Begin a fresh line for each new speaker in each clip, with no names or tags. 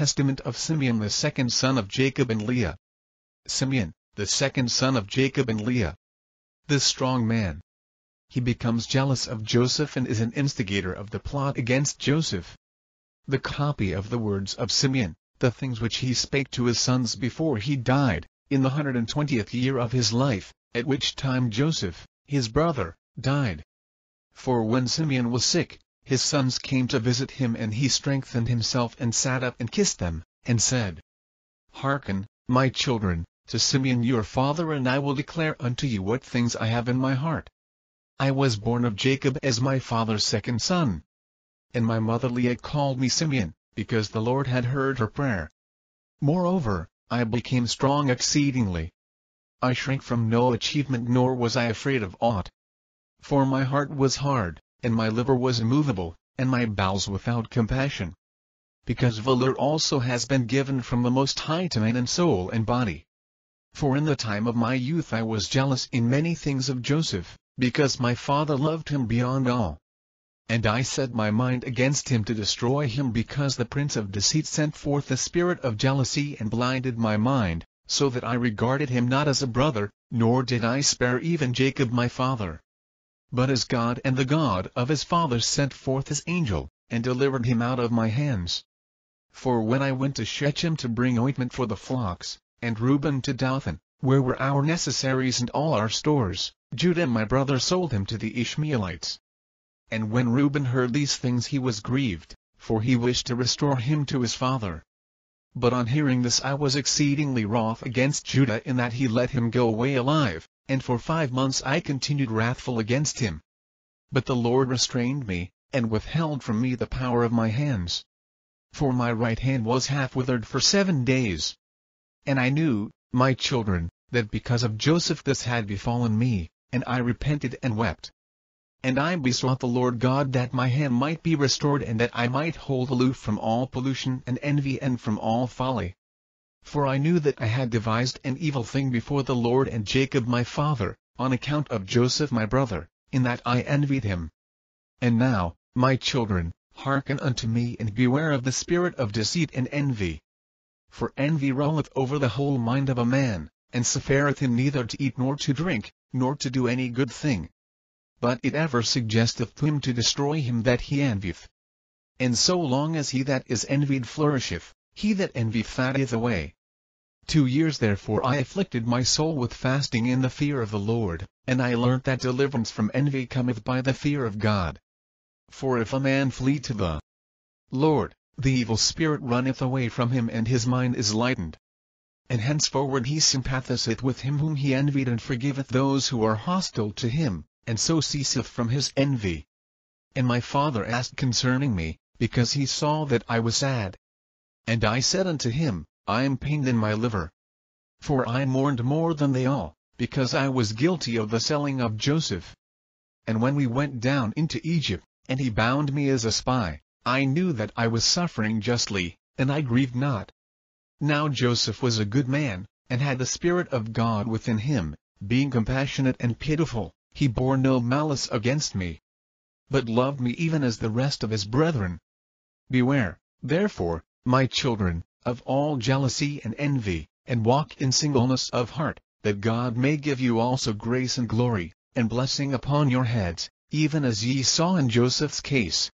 testament of Simeon the second son of Jacob and Leah. Simeon, the second son of Jacob and Leah. This strong man. He becomes jealous of Joseph and is an instigator of the plot against Joseph. The copy of the words of Simeon, the things which he spake to his sons before he died, in the hundred and twentieth year of his life, at which time Joseph, his brother, died. For when Simeon was sick, his sons came to visit him and he strengthened himself and sat up and kissed them, and said, Hearken, my children, to Simeon your father and I will declare unto you what things I have in my heart. I was born of Jacob as my father's second son. And my mother Leah called me Simeon, because the Lord had heard her prayer. Moreover, I became strong exceedingly. I shrank from no achievement nor was I afraid of aught. For my heart was hard, and my liver was immovable, and my bowels without compassion. Because valor also has been given from the Most High to man in soul and body. For in the time of my youth I was jealous in many things of Joseph, because my father loved him beyond all. And I set my mind against him to destroy him because the prince of deceit sent forth the spirit of jealousy and blinded my mind, so that I regarded him not as a brother, nor did I spare even Jacob my father. But as God and the God of his father sent forth his angel, and delivered him out of my hands. For when I went to Shechem to bring ointment for the flocks, and Reuben to Dothan, where were our necessaries and all our stores, Judah my brother sold him to the Ishmaelites. And when Reuben heard these things he was grieved, for he wished to restore him to his father. But on hearing this I was exceedingly wroth against Judah in that he let him go away alive, and for five months I continued wrathful against him. But the Lord restrained me, and withheld from me the power of my hands. For my right hand was half withered for seven days. And I knew, my children, that because of Joseph this had befallen me, and I repented and wept. And I besought the Lord God that my hand might be restored and that I might hold aloof from all pollution and envy and from all folly. For I knew that I had devised an evil thing before the Lord and Jacob my father, on account of Joseph my brother, in that I envied him. And now, my children, hearken unto me and beware of the spirit of deceit and envy. For envy rolleth over the whole mind of a man, and suffereth him neither to eat nor to drink, nor to do any good thing but it ever suggesteth to him to destroy him that he envieth. And so long as he that is envied flourisheth, he that envieth fatteth away. Two years therefore I afflicted my soul with fasting in the fear of the Lord, and I learnt that deliverance from envy cometh by the fear of God. For if a man flee to the Lord, the evil spirit runneth away from him and his mind is lightened. And henceforward he sympathizeth with him whom he envied and forgiveth those who are hostile to him and so ceaseth from his envy. And my father asked concerning me, because he saw that I was sad. And I said unto him, I am pained in my liver. For I mourned more than they all, because I was guilty of the selling of Joseph. And when we went down into Egypt, and he bound me as a spy, I knew that I was suffering justly, and I grieved not. Now Joseph was a good man, and had the Spirit of God within him, being compassionate and pitiful, he bore no malice against me, but loved me even as the rest of his brethren. Beware, therefore, my children, of all jealousy and envy, and walk in singleness of heart, that God may give you also grace and glory, and blessing upon your heads, even as ye saw in Joseph's case.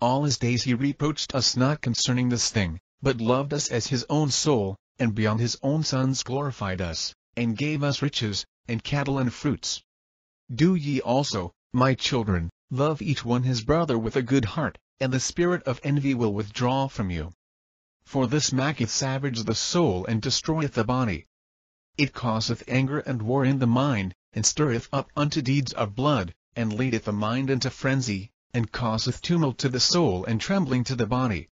All his days he reproached us not concerning this thing, but loved us as his own soul, and beyond his own sons glorified us, and gave us riches, and cattle and fruits. Do ye also, my children, love each one his brother with a good heart, and the spirit of envy will withdraw from you. For this maketh savage the soul and destroyeth the body. It causeth anger and war in the mind, and stirreth up unto deeds of blood, and leadeth the mind into frenzy, and causeth tumult to the soul and trembling to the body.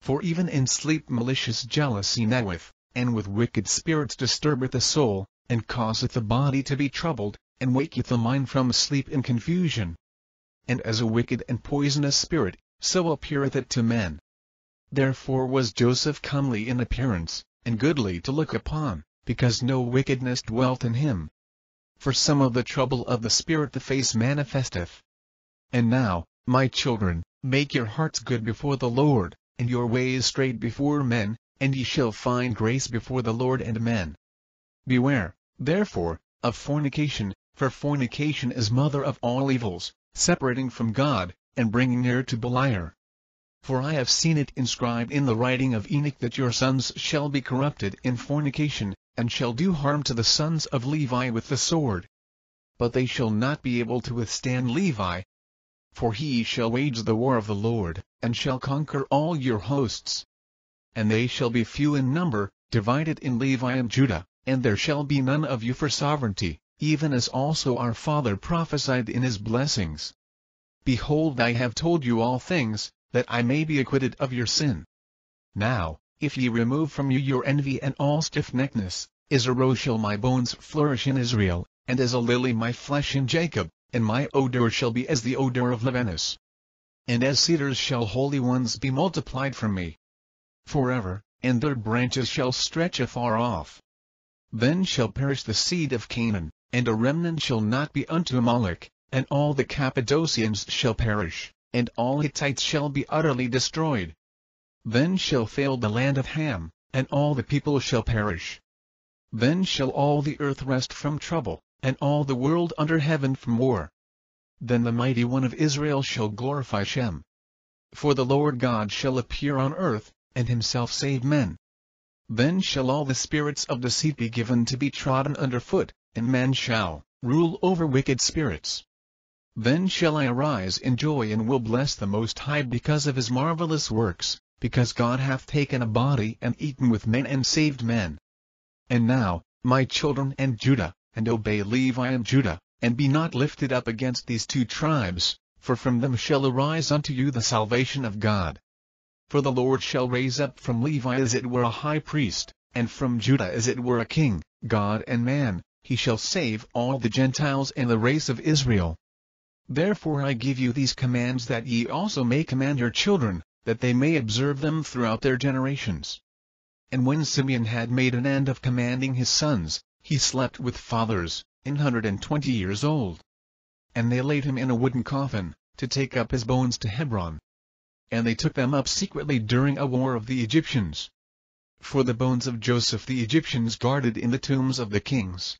For even in sleep malicious jealousy knoweth, and with wicked spirits disturbeth the soul, and causeth the body to be troubled, and waketh the mind from sleep in confusion. And as a wicked and poisonous spirit, so appeareth it to men. Therefore was Joseph comely in appearance, and goodly to look upon, because no wickedness dwelt in him. For some of the trouble of the spirit the face manifesteth. And now, my children, make your hearts good before the Lord, and your ways straight before men, and ye shall find grace before the Lord and men. Beware, therefore, of fornication, for fornication is mother of all evils, separating from God, and bringing near to Beliar. For I have seen it inscribed in the writing of Enoch that your sons shall be corrupted in fornication, and shall do harm to the sons of Levi with the sword. But they shall not be able to withstand Levi, for he shall wage the war of the Lord, and shall conquer all your hosts. And they shall be few in number, divided in Levi and Judah, and there shall be none of you for sovereignty, even as also our father prophesied in his blessings. Behold I have told you all things, that I may be acquitted of your sin. Now, if ye remove from you your envy and all stiffneckedness, Israel shall my bones flourish in Israel, and as a lily my flesh in Jacob, and my odor shall be as the odor of Libanus. And as cedars shall holy ones be multiplied from me. Forever, and their branches shall stretch afar off. Then shall perish the seed of Canaan, and a remnant shall not be unto Amalek, and all the Cappadocians shall perish, and all Hittites shall be utterly destroyed. Then shall fail the land of Ham, and all the people shall perish. Then shall all the earth rest from trouble, and all the world under heaven from war. Then the mighty one of Israel shall glorify Shem. For the Lord God shall appear on earth, and himself save men. Then shall all the spirits of deceit be given to be trodden under foot, and man shall rule over wicked spirits. Then shall I arise in joy and will bless the Most High because of his marvelous works, because God hath taken a body and eaten with men and saved men. And now, my children and Judah, and obey Levi and Judah, and be not lifted up against these two tribes, for from them shall arise unto you the salvation of God. For the Lord shall raise up from Levi as it were a high priest, and from Judah as it were a king, God and man, he shall save all the Gentiles and the race of Israel. Therefore I give you these commands that ye also may command your children, that they may observe them throughout their generations. And when Simeon had made an end of commanding his sons, he slept with fathers, an hundred and twenty years old. And they laid him in a wooden coffin, to take up his bones to Hebron. And they took them up secretly during a war of the Egyptians. For the bones of Joseph the Egyptians guarded in the tombs of the kings.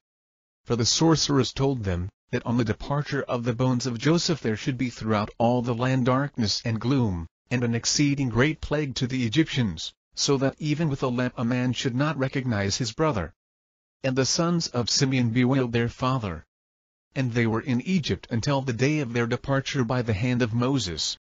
For the sorcerers told them, that on the departure of the bones of Joseph there should be throughout all the land darkness and gloom, and an exceeding great plague to the Egyptians, so that even with a lamp a man should not recognize his brother. And the sons of Simeon bewailed their father. And they were in Egypt until the day of their departure by the hand of Moses.